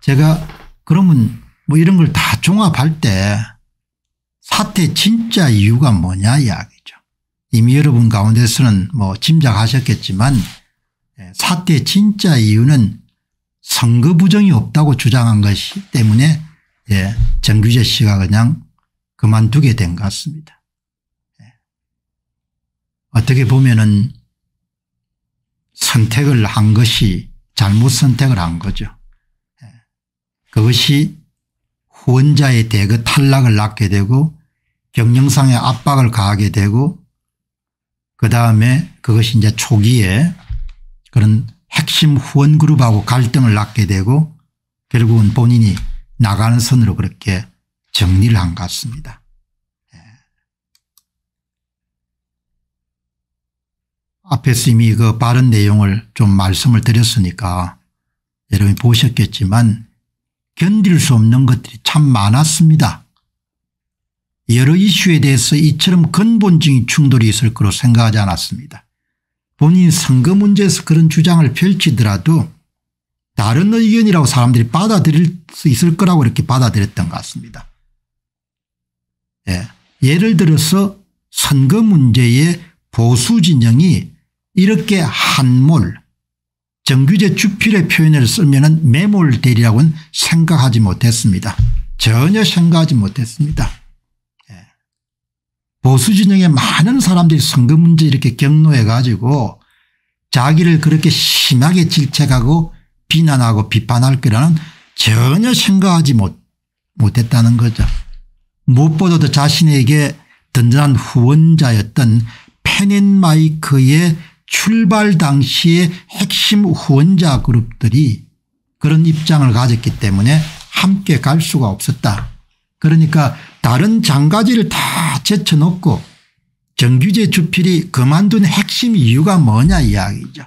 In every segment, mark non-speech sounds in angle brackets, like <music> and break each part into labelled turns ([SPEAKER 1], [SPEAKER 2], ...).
[SPEAKER 1] 제가 그러면 뭐 이런 걸 다 종합할 때 사태 진짜 이유가 뭐냐 이야기죠. 이미 여러분 가운데서는 뭐 짐작하셨겠지만 예, 사태 진짜 이유는 선거 부정이 없다고 주장한 것이 때문에 예, 정규재 씨가 그냥 그만두게 된 것 같습니다. 예. 어떻게 보면은 선택을 한 것이 잘못 선택을 한 거죠. 그것이 후원자의 대거 탈락을 낳게 되고 경영상의 압박을 가하게 되고 그 다음에 그것이 이제 초기에 그런 핵심 후원 그룹하고 갈등을 낳게 되고 결국은 본인이 나가는 선으로 그렇게 정리를 한 것 같습니다. 예. 앞에서 이미 그 바른 내용을 좀 말씀을 드렸으니까 여러분이 보셨겠지만 견딜 수 없는 것들이 참 많았습니다. 여러 이슈에 대해서 이처럼 근본적인 충돌이 있을 거로 생각하지 않았습니다. 본인 선거 문제에서 그런 주장을 펼치더라도 다른 의견이라고 사람들이 받아들일 수 있을 거라고 이렇게 받아들였던 것 같습니다. 예. 예를 들어서 선거 문제의 보수 진영이 이렇게 한몰 정규제 주필의 표현을 쓰면 매몰되리라고는 생각하지 못했습니다. 전혀 생각하지 못했습니다. 예. 보수 진영의 많은 사람들이 선거 문제 이렇게 경로해 가지고 자기를 그렇게 심하게 질책하고 비난하고 비판할 거라는 전혀 생각하지 못, 못했다는 거죠. 무엇보다도 자신에게 든든한 후원자였던 페넨마이크의 출발 당시에 핵심 후원자 그룹들이 그런 입장을 가졌기 때문에 함께 갈 수가 없었다. 그러니까 다른 장가지를 다 제쳐놓고 정규제 주필이 그만둔 핵심 이유가 뭐냐 이야기죠.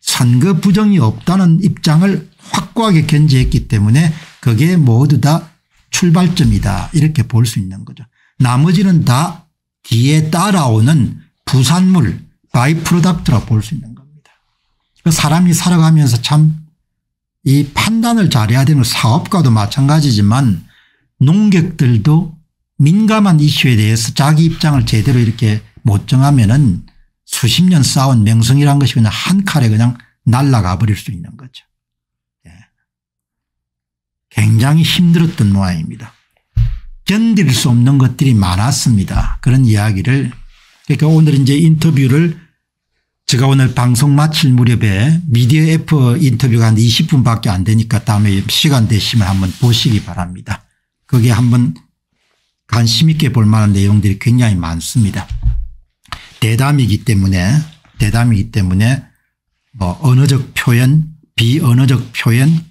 [SPEAKER 1] 선거 부정이 없다는 입장을 확고하게 견지했기 때문에 그게 모두 다 출발점이다 이렇게 볼 수 있는 거죠. 나머지는 다 뒤에 따라오는 부산물 by-product라고 볼 수 있는 겁니다. 그 사람이 살아가면서 참 이 판단을 잘해야 되는 사업가도 마찬가지지만 논객들도 민감한 이슈에 대해서 자기 입장을 제대로 이렇게 못 정하면은 수십 년 쌓은 명성이란 것이 그냥 한 칼에 그냥 날아가 버릴 수 있는 거죠. 예. 굉장히 힘들었던 모양입니다. 견딜 수 없는 것들이 많았습니다. 그런 이야기를 그러니까 오늘 이제 인터뷰를 제가 오늘 방송 마칠 무렵에 미디어 F 인터뷰가 한 20분밖에 안 되니까 다음에 시간 되시면 한번 보시기 바랍니다. 거기에 한번 관심 있게 볼 만한 내용들이 굉장히 많습니다. 대담이기 때문에 대담이기 때문에 뭐 언어적 표현 비언어적 표현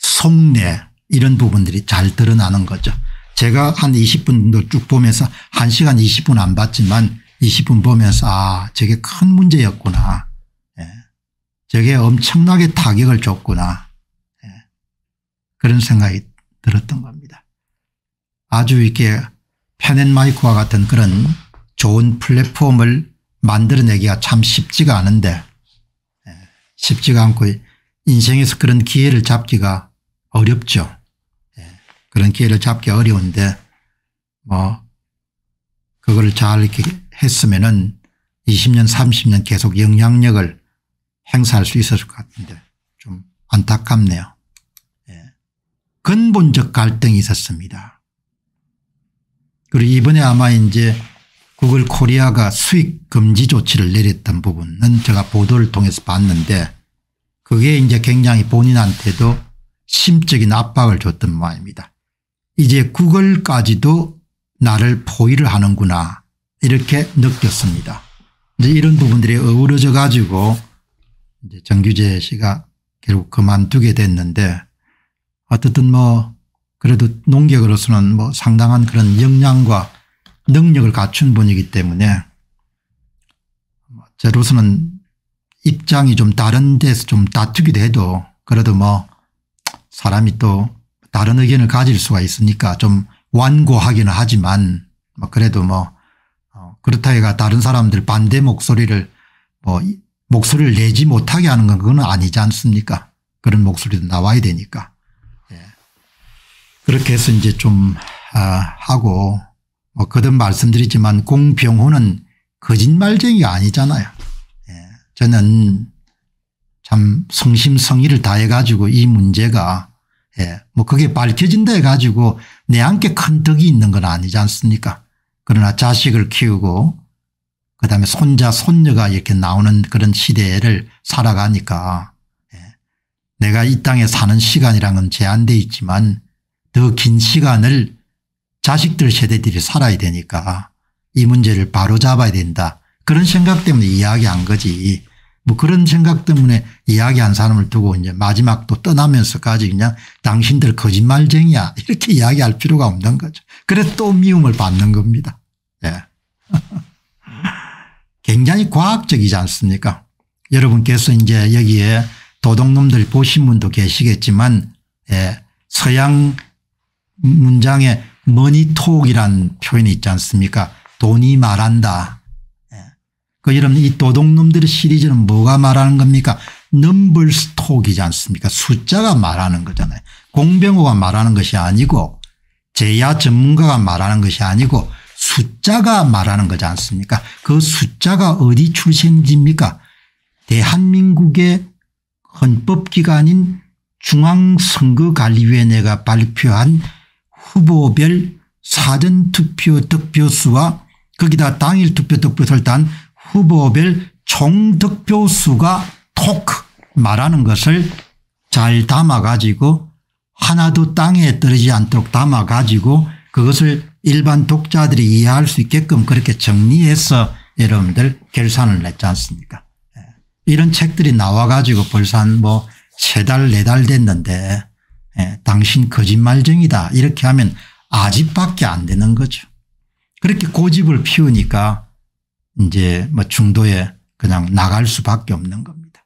[SPEAKER 1] 속내 이런 부분들이 잘 드러나는 거죠. 제가 한 20분 정도 쭉 보면서 1시간 20분 안 봤지만 20분 보면서 아 저게 큰 문제였구나. 예. 저게 엄청나게 타격을 줬구나. 예. 그런 생각이 들었던 겁니다. 아주 이렇게 펜앤마이크와 같은 그런 좋은 플랫폼을 만들어내기가 참 쉽지가 않은데 예. 쉽지가 않고 인생에서 그런 기회를 잡기가 어렵죠. 예. 그런 기회를 잡기 어려운데 뭐 그거를 잘 이렇게 했으면은 20년 30년 계속 영향력을 행사할 수 있었을 것 같은데 좀 안타깝네요. 예. 근본적 갈등이 있었습니다. 그리고 이번에 아마 이제 구글 코리아가 수익 금지 조치를 내렸던 부분은 제가 보도를 통해서 봤는데 그게 이제 굉장히 본인한테도 심적인 압박을 줬던 모양입니다. 이제 구글까지도 나를 포위를 하는구나 이렇게 느꼈습니다. 이제 이런 부분들이 어우러져 가지고 이제 정규재 씨가 결국 그만두게 됐는데 어떻든 뭐 그래도 농객으로서는 뭐 상당한 그런 역량과 능력을 갖춘 분이기 때문에 저로서는 입장이 좀 다른 데서 좀 다투기도 해도 그래도 뭐 사람이 또 다른 의견을 가질 수가 있으니까 좀 완고하기는 하지만 뭐 그래도 뭐 어, 그렇다 해가 다른 사람들 반대 목소리를 뭐 목소리를 내지 못하게 하는 건 그건 아니지 않습니까 그런 목소리도 나와야 되니까 예. 그렇게 해서 이제 좀 아, 하고 뭐 거듭 말씀드리지만 공병호는 거짓말쟁이가 아니잖아요. 예. 저는 참 성심성의를 다해 가지고 이 문제가 예. 뭐 그게 밝혀진다 해 가지고 내 함께 큰 덕이 있는 건 아니지 않습니까 그러나 자식을 키우고 그다음에 손자 손녀가 이렇게 나오는 그런 시대를 살아가니까 예. 내가 이 땅에 사는 시간이란 건 제한되어 있지만 더 긴 시간을 자식들 세대들이 살아야 되니까 이 문제를 바로잡아야 된다. 그런 생각 때문에 이야기한 거지. 뭐 그런 생각 때문에 이야기한 사람을 두고 이제 마지막 또 떠나면서까지 그냥 당신들 거짓말쟁이야 <laughs> 이렇게 이야기할 필요가 없는 거죠. 그래서 또 미움을 받는 겁니다. 예. <laughs> 굉장히 과학적이지 않습니까 여러분께서 이제 여기에 도둑놈들 보신 분도 계시겠지만 예. 서양 문장에 머니톡이란 표현이 있지 않습니까 돈이 말한다. 예. 그 여러분 이 도둑놈들의 시리즈는 뭐가 말하는 겁니까 넘블스 톡이지 않습니까 숫자가 말하는 거잖아요. 공병호가 말하는 것이 아니고 제야 전문가가 말하는 것이 아니고 숫자가 말하는 거지 않습니까 그 숫자가 어디 출신입니까 대한민국의 헌법기관인 중앙선거관리위원회가 발표한 후보별 사전투표 득표수와 거기다 당일 투표 득표수를 단 후보별 총 득표 수가 톡 말하는 것을 잘 담아 가지고 하나도 땅에 떨어지지 않도록 담아 가지고 그것을 일반 독자들이 이해할 수 있게끔 그렇게 정리해서 여러분들 결산을 냈지 않습니까 예. 이런 책들이 나와 가지고 벌써 한 뭐 세 달 네 달 됐는데 예, 당신 거짓말쟁이다 이렇게 하면 아집밖에 안 되는 거죠. 그렇게 고집을 피우니까 이제 뭐 중도에 그냥 나갈 수밖에 없는 겁니다.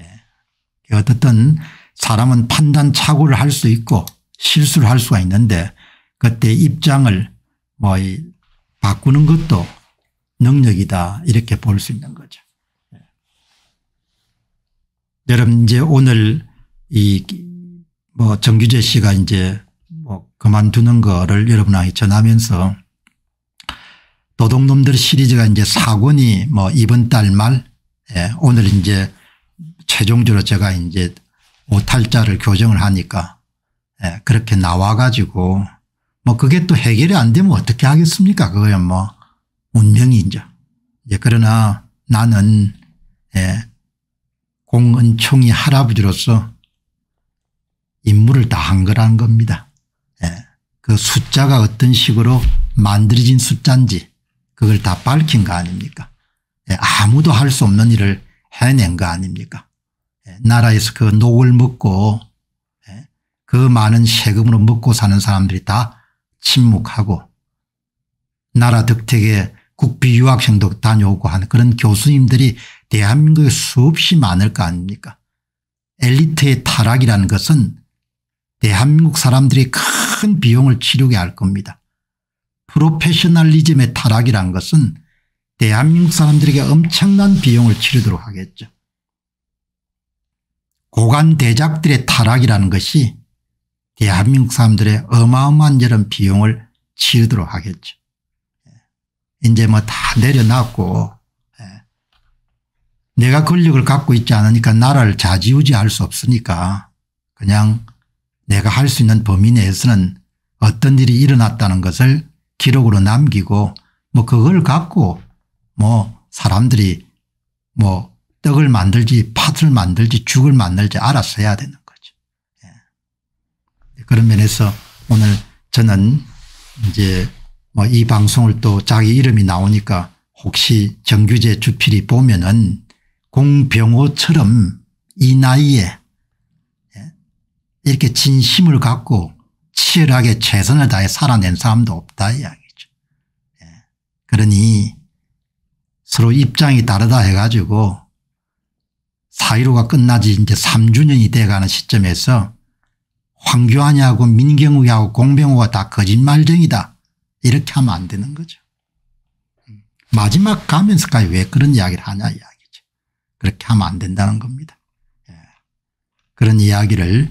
[SPEAKER 1] 예. 어떻든 사람은 판단 착오를 할 수 있고 실수를 할 수가 있는데 그때 입장을 뭐 바꾸는 것도 능력이다 이렇게 볼 수 있는 거죠. 예. 여러분 이제 오늘 이 뭐 정규재 씨가 이제 뭐 그만두는 거를 여러분에게 전하면서 도둑놈들 시리즈가 이제 4권이 뭐 이번 달 말, 예, 오늘 이제 최종적으로 제가 이제 오탈자를 교정을 하니까 예, 그렇게 나와 가지고 뭐 그게 또 해결이 안 되면 어떻게 하겠습니까? 그거야 뭐 운명이죠. 예, 그러나 나는 예, 공은총이 할아버지로서 임무를 다 한 거라는 겁니다. 예, 그 숫자가 어떤 식으로 만들어진 숫자인지 그걸 다 밝힌 거 아닙니까? 예, 아무도 할 수 없는 일을 해낸 거 아닙니까? 예, 나라에서 그 녹을 먹고 예, 그 많은 세금으로 먹고 사는 사람들이 다 침묵하고 나라 덕택에 국비 유학생도 다녀오고 하는 그런 교수님들이 대한민국에 수없이 많을 거 아닙니까? 엘리트의 타락이라는 것은 대한민국 사람들이 큰 비용을 치르게 할 겁니다. 프로페셔널리즘의 타락이란 것은 대한민국 사람들에게 엄청난 비용을 치르도록 하겠죠. 고관 대작들의 타락이라는 것이 대한민국 사람들의 어마어마한 이런 비용을 치르도록 하겠죠. 예. 이제 뭐 다 내려놨고 예. 내가 권력을 갖고 있지 않으니까 나라를 좌지우지할 수 없으니까 그냥 내가 할 수 있는 범위 내에서는 어떤 일이 일어났다는 것을 기록으로 남기고 뭐 그걸 갖고 뭐 사람들이 뭐 떡을 만들지 팥을 만들지 죽을 만들지 알아서 해야 되는 거죠. 예. 그런 면에서 오늘 저는 이제 뭐 이 방송을 또 자기 이름이 나오니까 혹시 정규재 주필이 보면은 공병호처럼 이 나이에 이렇게 이렇게 진심을 갖고 치열하게 최선을 다해 살아낸 사람도 없다 이야기죠. 예. 그러니 서로 입장이 다르다 해가지고 4.15가 끝나지 이제 3주년이 돼가는 시점에서 황교안이하고 민경욱이하고 공병호가 다 거짓말쟁이다 이렇게 하면 안 되는 거죠. 음. 마지막 가면서까지 왜 그런 이야기를 하냐 이야기죠. 그렇게 하면 안 된다는 겁니다. 예. 그런 이야기를